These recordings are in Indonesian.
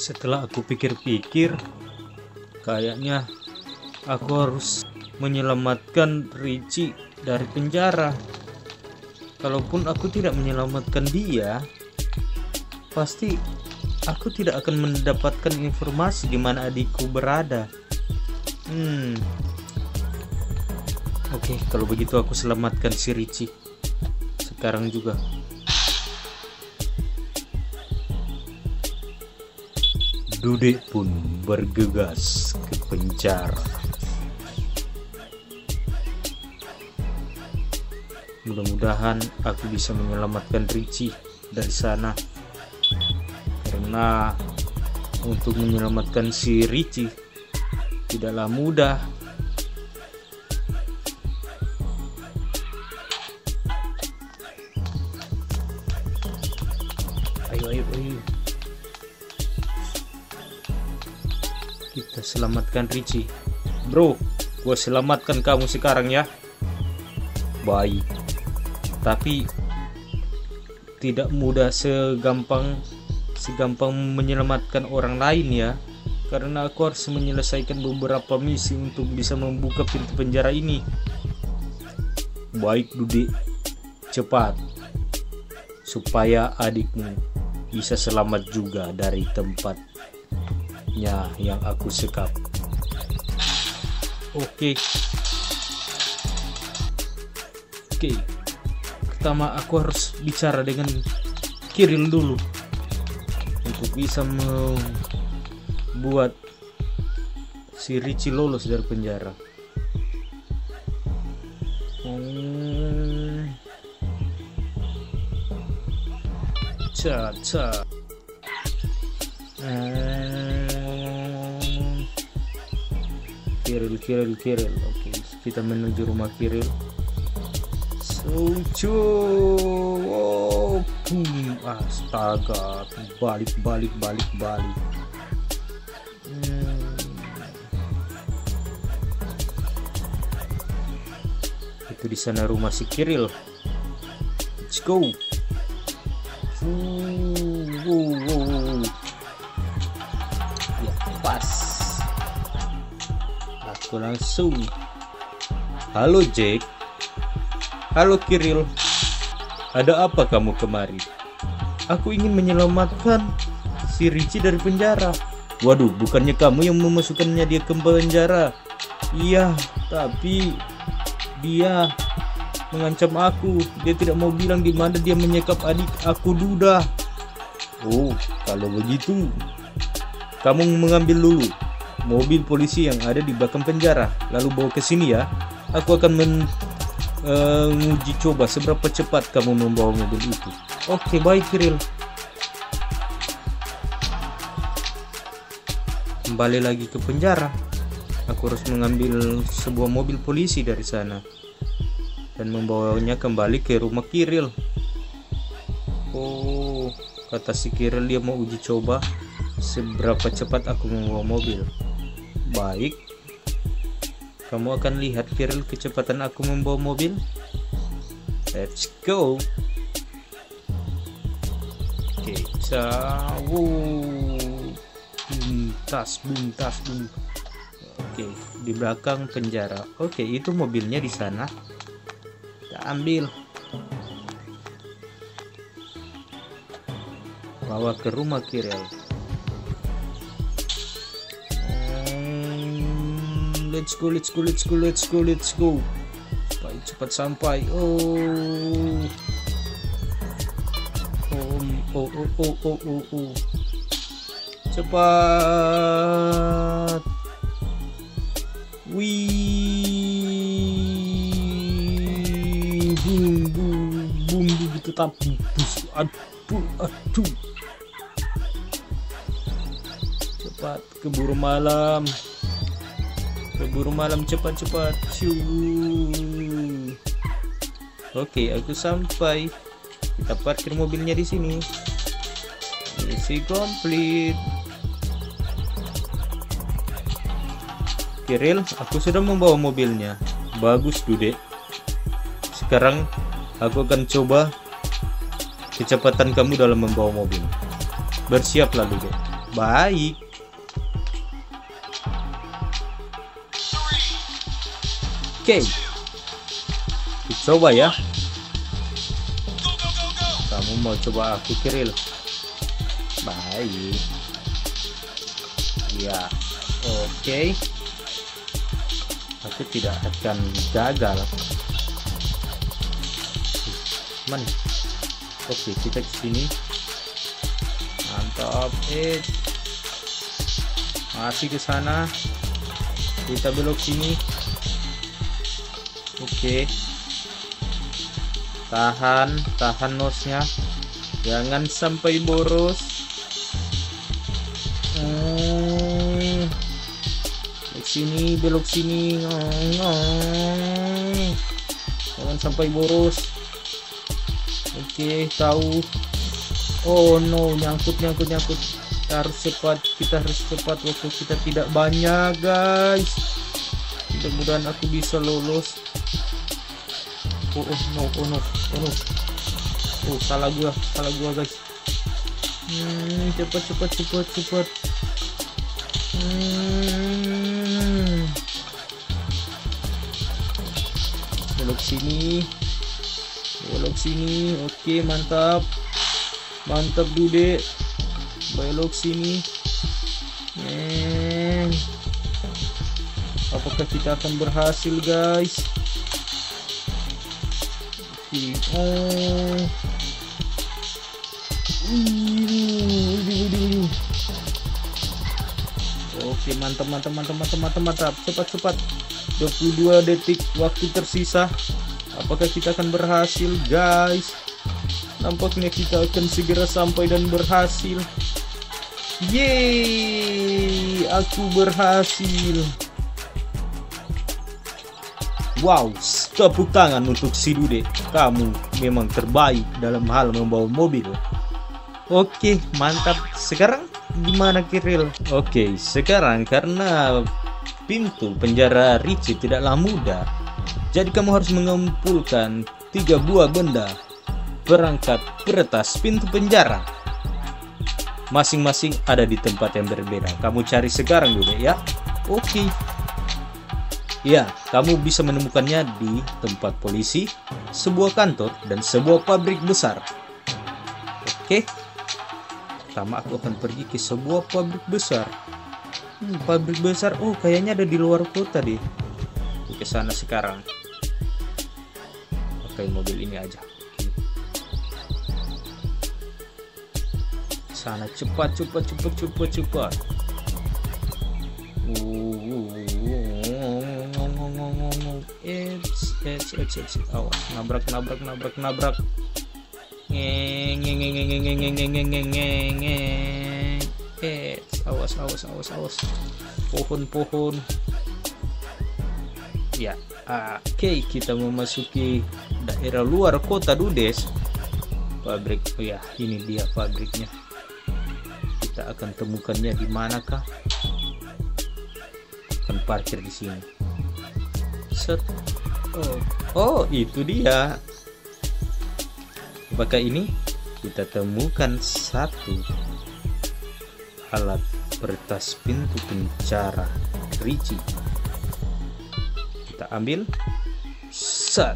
Setelah aku pikir-pikir, kayaknya aku harus menyelamatkan Richie dari penjara. Kalaupun aku tidak menyelamatkan dia, pasti aku tidak akan mendapatkan informasi di mana adikku berada. Hmm. Oke, kalau begitu aku selamatkan si Richie. Sekarang juga. Dude pun bergegas ke penjara. Mudah-mudahan aku bisa menyelamatkan Richie dari sana. Karena untuk menyelamatkan si Richie tidaklah mudah. Selamatkan Richie. Bro, gue selamatkan kamu sekarang ya. Baik. Tapi tidak mudah segampang segampang menyelamatkan orang lain ya. Karena aku harus menyelesaikan beberapa misi untuk bisa membuka pintu penjara ini. Baik, Dude. Cepat. Supaya adikmu bisa selamat juga dari tempatnya yang aku sekap. Oke. Oke. Pertama aku harus bicara dengan Kiril dulu untuk bisa membuat si Richie lolos dari penjara. Hmm. Ca, ca. Kiril, Kiril. Oke, kita menuju rumah Kiril. Sojo. Oh, boom. Astaga, balik, balik, balik, balik. Hmm. Itu di sana rumah si Kiril. Let's go. Langsung. Halo Jack. Halo Kiril. Ada apa kamu kemari? Aku ingin menyelamatkan si Richie dari penjara. Waduh, bukannya kamu yang memasukkannya dia ke penjara? Iya, tapi dia mengancam aku. Dia tidak mau bilang di mana dia menyekap adik aku Duda. Oh, kalau begitu, kamu mengambil dulu mobil polisi yang ada di belakang penjara, lalu bawa ke sini ya. Aku akan menguji coba seberapa cepat kamu membawa mobil itu. Oke, baik Kiril. Kembali lagi ke penjara. Aku harus mengambil sebuah mobil polisi dari sana dan membawanya kembali ke rumah Kiril. Oh, kata si Kiril dia mau uji coba seberapa cepat aku membawa mobil. Baik. Kamu akan lihat Kiril kecepatan aku membawa mobil. Let's go. Oke, cawu. Buntas, buntas, buntas. Oke, di belakang penjara. Oke, itu mobilnya di sana. Kita ambil. Bawa ke rumah Kirel. Let's go, let's go, let's go, let's go, let's go. Supaya cepat sampai. Oh. Oh, oh, oh, oh, oh, oh, oh. Cepat. Wih, boom, boom, boom, boom, bus, aduh, aduh. Cepat, keburu malam, keburu malam, cepat, cepat, Shoo. Oke, aku sampai. Kita parkir mobilnya di sini. Misi komplit. Kiril, aku sudah membawa mobilnya. Bagus, Dude. Sekarang aku akan coba kecepatan kamu dalam membawa mobil. Bersiaplah, Dude. baik oke. Coba ya. Kamu mau coba aku kiril baik. Ya oke. Aku tidak akan gagal. Mana oke kita ke sini. Mantap. Eh. Masih ke sana. Kita belok sini oke. Tahan tahan nosnya jangan sampai boros. Hmm. belok sini belok sini. Jangan sampai boros. Oke tahu. Oh no nyangkut nyangkut nyangkut. Kita harus cepat kita harus cepat. Waktu kita tidak banyak guys. Mudah-mudahan aku bisa lolos oh, oh no oh no oh no. Oh salah gua salah gua guys. Hmm, cepat cepat cepat cepat hmm. belok sini. Belok sini. Oke mantap. Mantap dude. Belok sini. Eh apakah kita akan berhasil guys oke oh Oke mantap mantap mantap mantap mantap mantap. Cepat cepat. 22 detik waktu tersisa. Apakah kita akan berhasil guys? Nampaknya kita akan segera sampai dan berhasil. Yeay aku berhasil. Wow tepuk tangan untuk si Dude kamu memang terbaik dalam hal membawa mobil oke mantap sekarang gimana Kiril oke sekarang karena pintu penjara Richie tidaklah mudah jadi kamu harus mengumpulkan tiga buah benda perangkat peretas pintu penjara. Masing-masing ada di tempat yang berbeda. Kamu cari sekarang dulu ya. Oke. Ya, kamu bisa menemukannya di tempat polisi, sebuah kantor, dan sebuah pabrik besar. Oke. Pertama aku akan pergi ke sebuah pabrik besar. Hmm, pabrik besar. Oh, kayaknya ada di luar kota deh. Ke sana sekarang pakai mobil ini aja sana cepat cepat cepat cepat cepat awas nabrak nabrak nabrak nabrak. Awas awas awas awas. Pohon pohon. Ya oke okay, kita memasuki daerah luar kota Dudes. Pabrik oh ya ini dia pabriknya. Kita akan temukannya di manakah? Akan parkir di sini. Set oh oh itu dia. Apakah ini? Kita temukan satu alat pertas pintu pencara Ricci kita ambil. Set.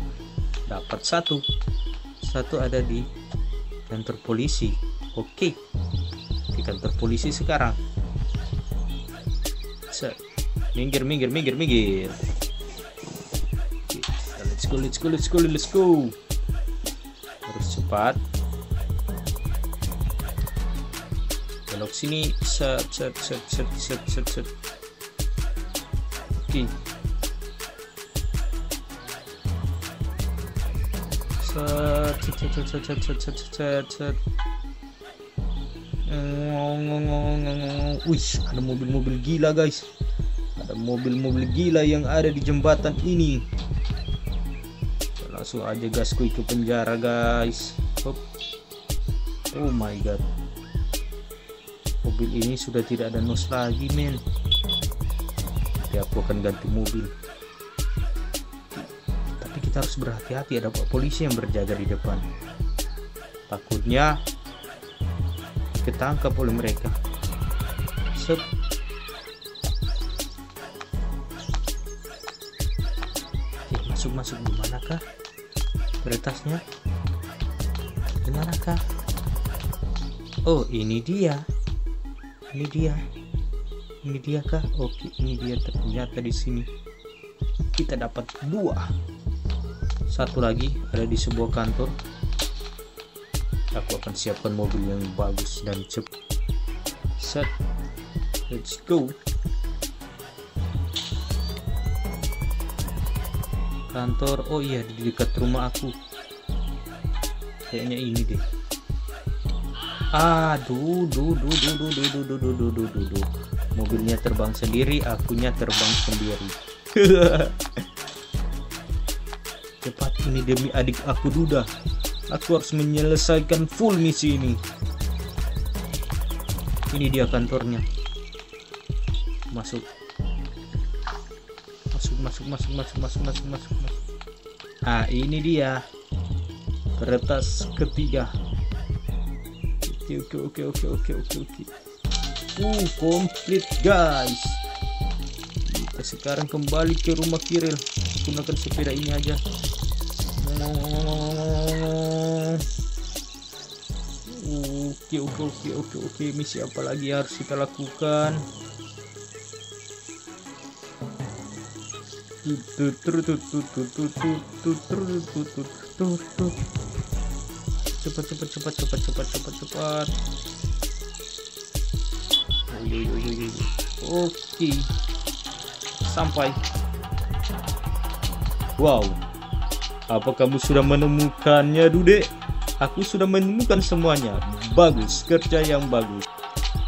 Dapat satu. Satu ada di kantor polisi. Oke. Di kantor polisi sekarang. Set. Minggir minggir minggir minggir go let's go let's go let's go harus cepat belok sini set set set set set set set oke set set set set set set set set set Wih, ada mobil-mobil gila guys. Ada mobil-mobil gila yang ada di jembatan ini. Langsung aja gasku ke penjara guys. Hop. Oh my god. Mobil ini sudah tidak ada nos lagi men. Tapi aku akan ganti mobil kita harus berhati-hati ada polisi yang berjaga di depan takutnya ketangkap oleh mereka Sep. Oke, masuk masuk di manakah? Kertasnya? Di manakah? Oh, ini dia. Ini dia. Ini dia kah? Oke, ini dia ternyata di sini. Kita dapat dua. Satu lagi ada di sebuah kantor. Aku akan siapkan mobil yang bagus dan cepat. Set. Let's go. Kantor. Oh iya, di dekat rumah aku. Kayaknya ini deh. Aduh, duh, duh, duh, duh, duh, duh, duh, duh, duh, duh, duh, duh. Mobilnya terbang sendiri, akunya terbang sendiri. Cepat ini demi adik aku Duda. Aku harus menyelesaikan full misi ini. Ini dia kantornya. Masuk. Masuk, masuk, masuk, masuk, masuk, masuk, masuk, masuk. Ah, ini dia. Kertas ketiga. Oke, oke, oke, oke, oke, oke, oke. Uh, komplit guys. Kita sekarang kembali ke rumah Kiril. Gunakan sepeda ini aja. Oke, oke, oke, oke, oke. Misi apa lagi harus kita lakukan? Cepat, cepat, cepat, cepat, cepat, cepat, cepat. Oke. Sampai. Wow. Apa kamu sudah menemukannya, Dude? Aku sudah menemukan semuanya. Bagus, kerja yang bagus.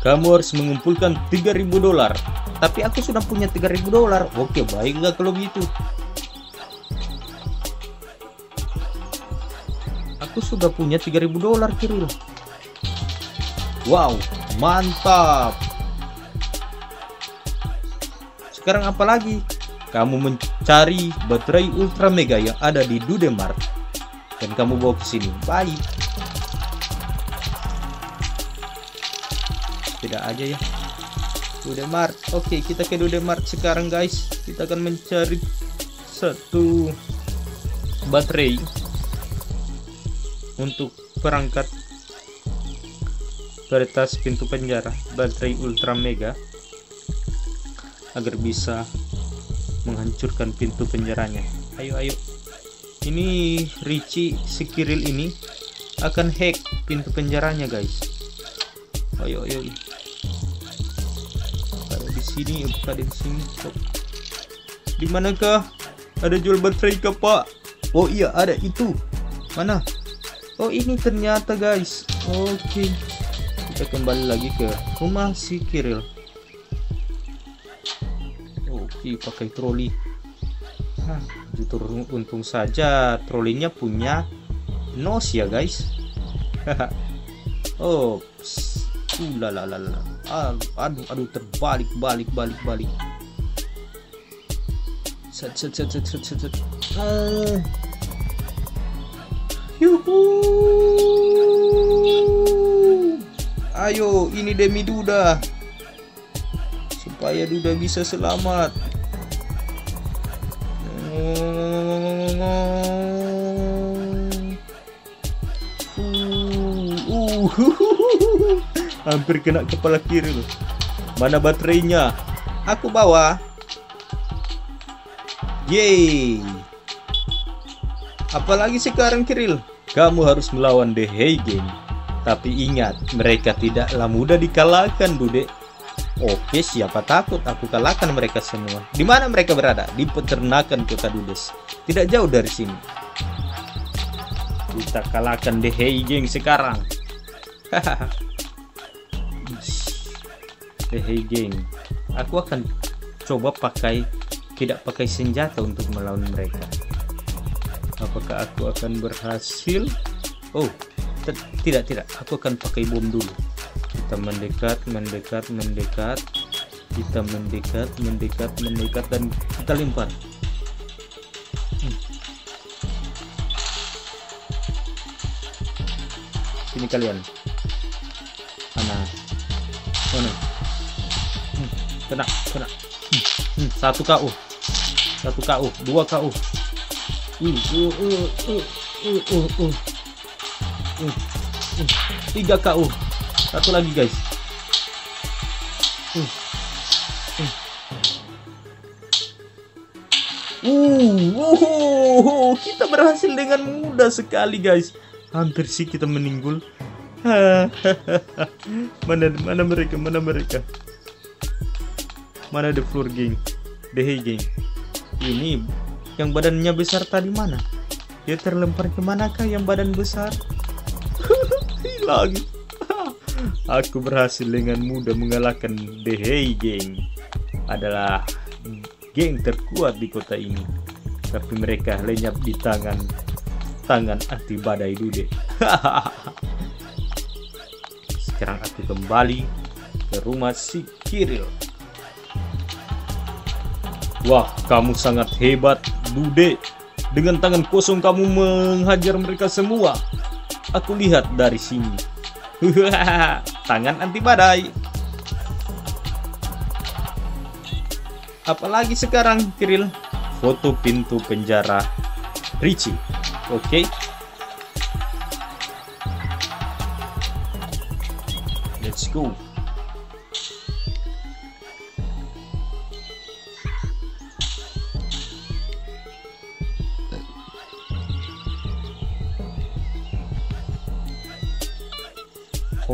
Kamu harus mengumpulkan 3000 dolar. Tapi aku sudah punya 3000 dolar. Oke, baiklah kalau gitu. Aku sudah punya 3000 dolar, Kiril. Wow, mantap. Sekarang apa lagi? Kamu mencari baterai ultra mega yang ada di Dudemart dan kamu bawa ke sini. Baik. Tidak aja ya. Dudemart. Oke, kita ke Dudemart sekarang guys. Kita akan mencari satu baterai untuk perangkat kertas pintu penjara baterai ultra mega agar bisa menghancurkan pintu penjaranya ayo ayo ini Richie Sikiril ini akan hack pintu penjaranya guys ayo ayo sini ada di sini di manakah ada jual baterai ke pak? Oh iya ada. Itu. Mana? Oh ini ternyata guys. Oke okay. kita kembali lagi ke rumah si Kiril oke pakai troli. Hah, untung saja trolinya punya nos ya guys. Oh uh, la aduh aduh terbalik balik balik balik set set set set set set, set. Uh. Yuhu. Ayo, ini demi Duda. Supaya Duda bisa selamat. Uh, uh, hampir kena kepala kiri loh. Mana baterainya? Aku bawa. Yeay. Apalagi sekarang Kiril, kamu harus melawan The Heigen. Tapi ingat, mereka tidaklah mudah dikalahkan, Bude. Oke, siapa takut aku kalahkan mereka semua. Di mana mereka berada? Di peternakan kota Dudes. Tidak jauh dari sini. Kita kalahkan The Heigen sekarang. Heigen. Aku akan coba pakai tidak pakai senjata untuk melawan mereka. Apakah aku akan berhasil? Oh tidak tidak. Aku akan pakai bom dulu. Kita mendekat mendekat mendekat. Kita mendekat mendekat mendekat dan kita lempar. Hmm. sini kalian. Mana? Mana kena kena hmm, satu KO satu KO dua KO uh, uh, uh, uh, uh, uh, uh, uh. Uh, tiga KO satu lagi guys uh, uh. Uh, uh, kita berhasil dengan mudah sekali guys. Hampir sih kita meninggal. mana mana mereka? Mana mereka? Mana the floor? The hey gang. Ini yang badannya besar tadi mana? Dia terlempar ke manakah yang badan besar? Hilang. Aku berhasil dengan mudah mengalahkan The Hey Gang. Adalah geng terkuat di kota ini. Tapi mereka lenyap di tangan tangan anti badai dude. Sekarang aku kembali ke rumah si Kiril. Wah, kamu sangat hebat, Dude. Dengan tangan kosong kamu menghajar mereka semua. Aku lihat dari sini. tangan anti badai. Apalagi sekarang, Kiril? Foto pintu penjara Richie. Oke. Okay. Let's go.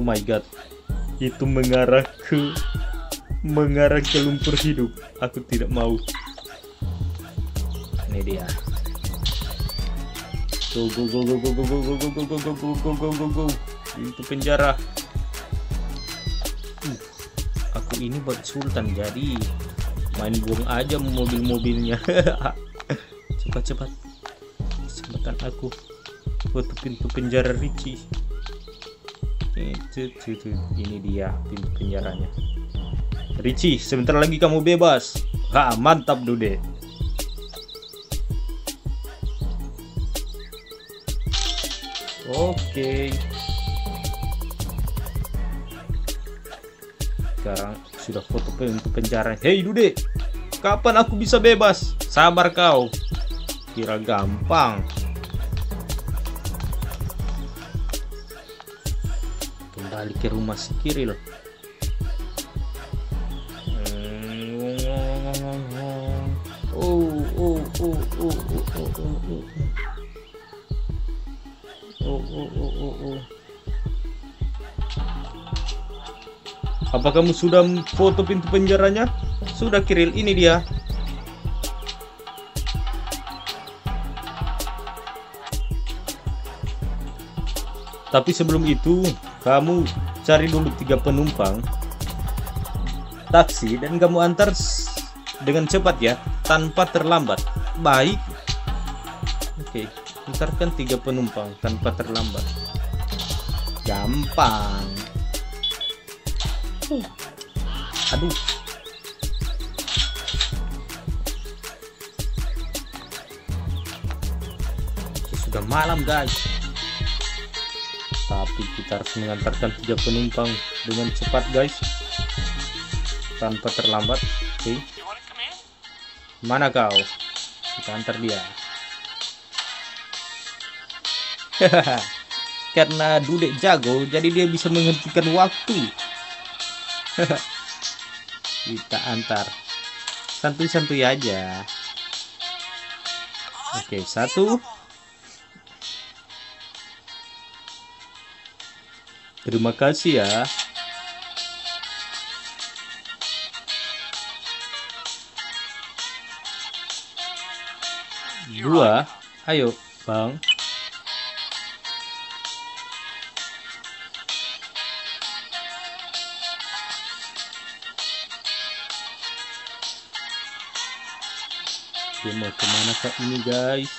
Oh my god. Itu mengarah ke mengarah ke lumpur hidup. Aku tidak mau. Ini dia. Go go go go go go go go go go go go go go go go go Pintu penjara. Uh, aku ini buat sultan jadi main buang aja mobil-mobilnya. cepat cepat. Sempatan aku foto pintu penjara Richie. Ini dia pintu penjaranya. Richie, sebentar lagi kamu bebas. Ha, mantap Dude. Oke. Sekarang sudah foto untuk penjara. Hei Dude, kapan aku bisa bebas? Sabar kau. Kira gampang. Kembali ke rumah si Kiril. Apa kamu sudah foto pintu penjaranya? Sudah Kiril, ini dia. Tapi sebelum itu, kamu cari dulu tiga penumpang taksi dan kamu antar dengan cepat ya, tanpa terlambat. Baik. Oke antarkan tiga penumpang tanpa terlambat. Gampang. Uh. aduh. Sudah malam guys tapi kita harus mengantarkan tiga penumpang dengan cepat guys. Tanpa terlambat oke? Okay. mana kau? Kita antar dia. Karena Dudek jago jadi dia bisa menghentikan waktu. Kita antar. Santuy-santuy aja. Oke satu terima kasih ya. Dua. Ayo bang. Dia mau ke mana kak ini guys?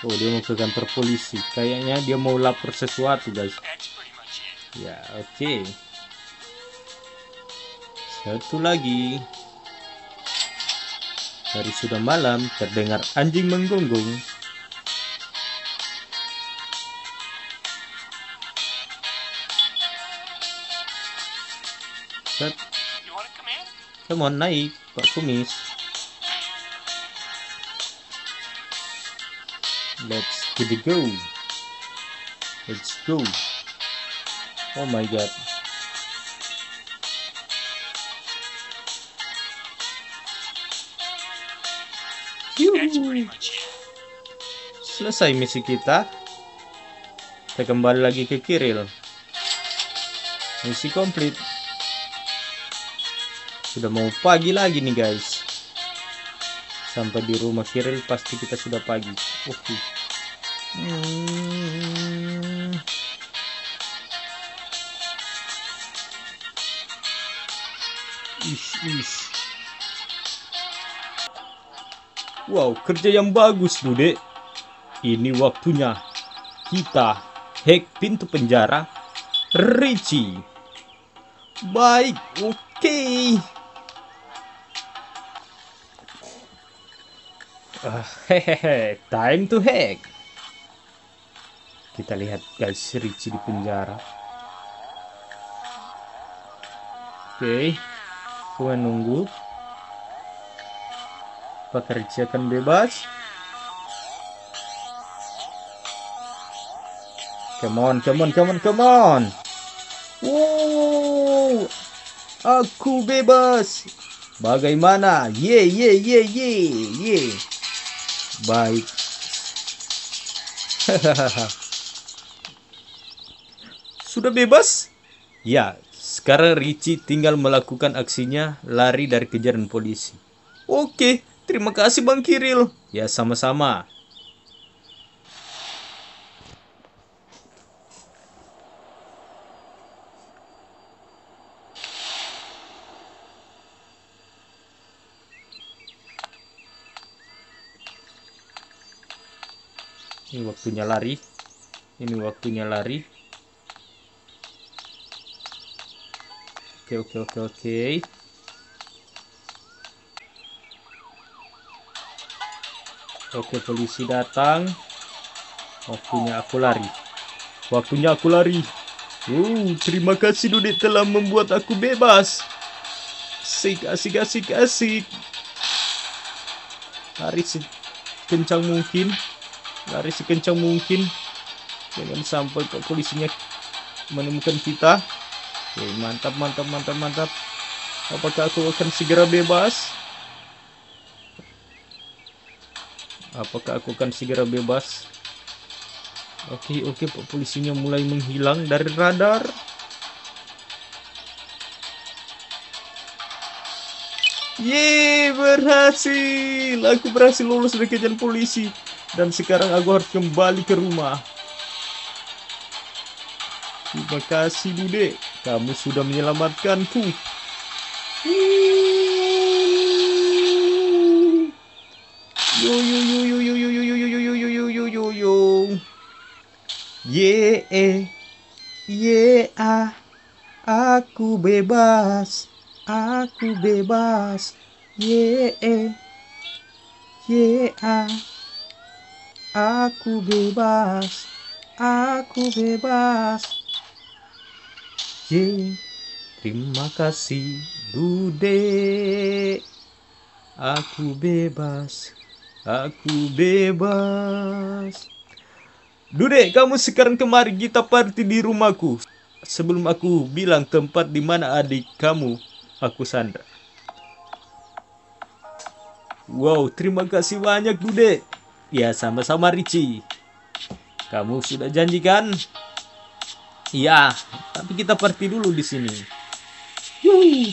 Oh dia mau ke kantor polisi. Kayaknya dia mau lapor sesuatu guys ya oke okay. satu lagi Hari sudah malam, terdengar anjing menggonggong. Set. Come on, naik, Pak Kumis. Let's get it go. Let's go. Oh my god. Yuhu. Selesai misi kita. Kita kembali lagi ke Kiril. Misi komplit. Sudah mau pagi lagi nih guys. Sampai di rumah Kiril pasti kita sudah pagi. Oke. Hmm. Wow, kerja yang bagus, Dude. Ini waktunya kita hack pintu penjara Richie. Baik, oke. Ah, hehehe, time to hack. Kita lihat guys Richie di penjara. Oke, aku menunggu. Apakah Richie akan bebas? Come on, come on, come on, come on. Wow, aku bebas. Bagaimana? Ye, ye, ye, ye, ye. Baik. Sudah bebas? Ya, sekarang Richie tinggal melakukan aksinya lari dari kejaran polisi. Oke, terima kasih Bang Kiril. Ya, sama-sama. Ini waktunya lari. Ini waktunya lari. Oke, oke, oke, oke. Oke, polisi datang. Waktunya aku lari. Waktunya aku lari. Uh, terima kasih Dudik telah membuat aku bebas. Asik, asik, asik, asik. Lari sekencang mungkin. Lari sekencang mungkin. Jangan sampai pak polisinya menemukan kita. Oke, mantap, mantap, mantap, mantap. Apakah aku akan segera bebas? Apakah aku akan segera bebas? Oke, oke, Pak polisinya mulai menghilang dari radar. Yeay, berhasil. Aku berhasil lolos dari kejaran polisi. Dan sekarang aku harus kembali ke rumah. Terima kasih, Bude. Kamu sudah menyelamatkanku. Eh. Ye ah. Aku bebas. Aku bebas. Ye eh. Ye ah. Aku bebas. Aku bebas. Ye. Terima kasih, Bude. Aku bebas. Aku bebas. Dude, kamu sekarang kemari kita party di rumahku. Sebelum aku bilang tempat di mana adik kamu, aku Sandra. Wow, terima kasih banyak Dude. Ya, sama-sama Richie. Kamu sudah janjikan? Iya, tapi kita party dulu di sini. Yuh.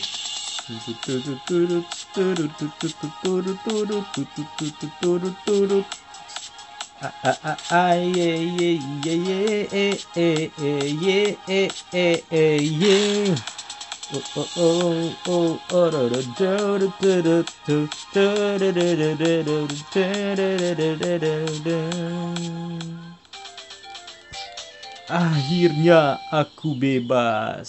Akhirnya aku bebas.